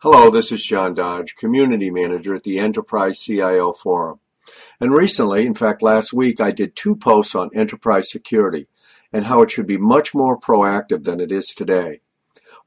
Hello, this is John Dodge, Community Manager at the Enterprise CIO Forum. And recently, in fact last week, I did two posts on enterprise security and how it should be much more proactive than it is today.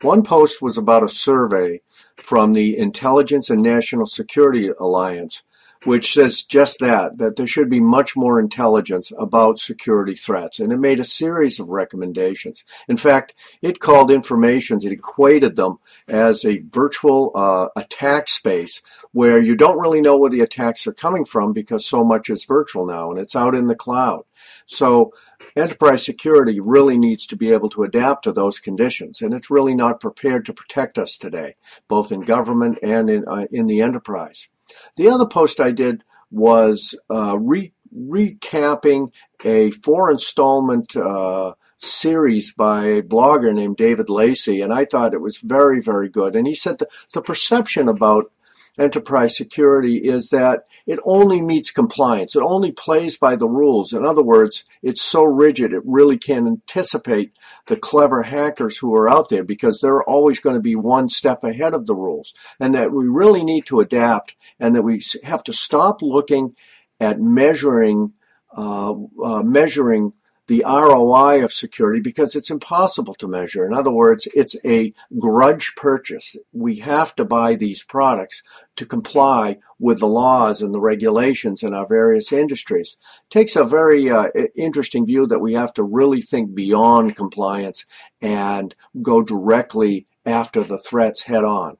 One post was about a survey from the Intelligence and National Security Alliance which says just that, that there should be much more intelligence about security threats. And it made a series of recommendations. In fact, it called informations, it equated them as a virtual uh, attack space where you don't really know where the attacks are coming from because so much is virtual now and it's out in the cloud. So enterprise security really needs to be able to adapt to those conditions, and it's really not prepared to protect us today, both in government and in, uh, in the enterprise. The other post I did was uh, re- recapping a four installment uh, series by a blogger named David Lacey, and I thought it was very, very good. And he said the, the perception about enterprise security is that it only meets compliance. It only plays by the rules. In other words, it's so rigid, it really can't anticipate the clever hackers who are out there because they're always going to be one step ahead of the rules. And that we really need to adapt and that we have to stop looking at measuring, uh, uh, measuring the ROI of security because it's impossible to measure. In other words, it's a grudge purchase. We have to buy these products to comply with the laws and the regulations in our various industries. It takes a very uh, interesting view that we have to really think beyond compliance and go directly after the threats head on.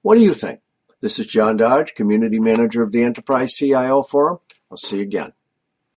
What do you think? This is John Dodge, Community Manager of the Enterprise CIO Forum. I'll see you again.